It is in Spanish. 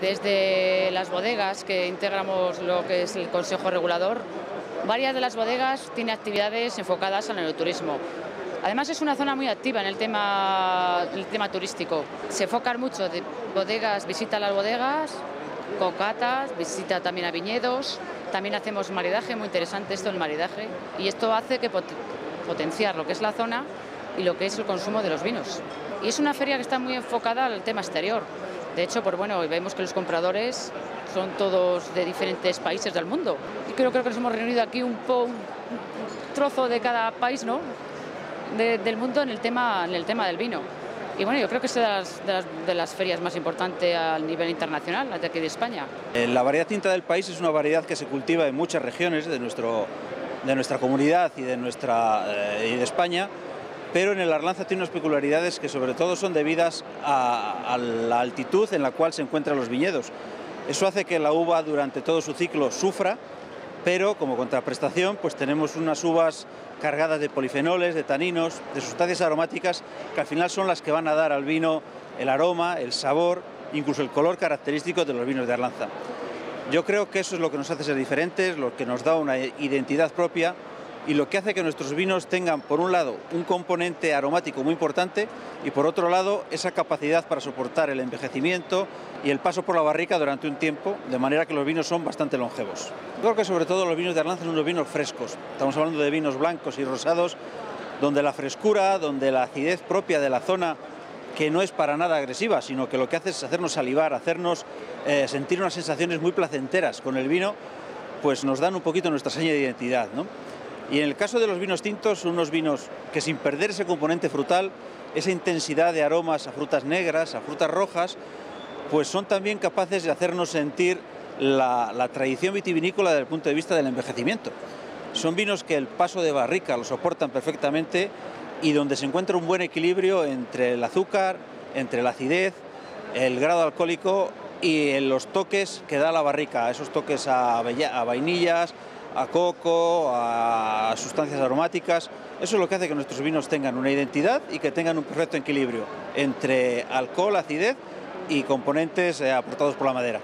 Desde las bodegas que integramos lo que es el Consejo Regulador, varias de las bodegas tienen actividades enfocadas al enoturismo. Además es una zona muy activa en el tema, turístico. Se enfocan mucho de bodegas, visita las bodegas, cocatas, visita también a viñedos, también hacemos maridaje, muy interesante esto el maridaje, y esto hace que potenciar lo que es la zona y lo que es el consumo de los vinos. Y es una feria que está muy enfocada al tema exterior. De hecho, pues bueno, vemos que los compradores son todos de diferentes países del mundo. Y creo, creo que nos hemos reunido aquí un, un trozo de cada país, ¿no? del mundo en el tema, en el tema del vino. Y bueno, yo creo que es de las, de las, ferias más importantes a nivel internacional, de aquí de España. Eh, la variedad tinta del país es una variedad que se cultiva en muchas regiones de, nuestro, de nuestra comunidad y de, nuestra, eh, y de España, pero en el Arlanza tiene unas peculiaridades que sobre todo son debidas a, la altitud en la cual se encuentran los viñedos. Eso hace que la uva durante todo su ciclo sufra pero como contraprestación pues tenemos unas uvas cargadas de polifenoles, de taninos, de sustancias aromáticas que al final son las que van a dar al vino el aroma, el sabor, incluso el color característico de los vinos de Arlanza. Yo creo que eso es lo que nos hace ser diferentes, lo que nos da una identidad propia y lo que hace que nuestros vinos tengan, por un lado, un componente aromático muy importante y por otro lado, esa capacidad para soportar el envejecimiento y el paso por la barrica durante un tiempo, de manera que los vinos son bastante longevos. Creo que sobre todo los vinos de Arlanza son unos vinos frescos. Estamos hablando de vinos blancos y rosados, donde la frescura, donde la acidez propia de la zona que no es para nada agresiva, sino que lo que hace es hacernos salivar, hacernos eh, sentir unas sensaciones muy placenteras con el vino, pues nos dan un poquito nuestra seña de identidad. ¿no? Y en el caso de los vinos tintos, unos vinos que sin perder ese componente frutal, esa intensidad de aromas a frutas negras, a frutas rojas, pues son también capaces de hacernos sentir la, tradición vitivinícola desde el punto de vista del envejecimiento. Son vinos que el paso de barrica lo soportan perfectamente y donde se encuentra un buen equilibrio entre el azúcar, entre la acidez, el grado alcohólico y los toques que da la barrica, esos toques a vainillas, a coco, a sustancias aromáticas. Eso es lo que hace que nuestros vinos tengan una identidad y que tengan un perfecto equilibrio entre alcohol, acidez y componentes eh, aportados por la madera.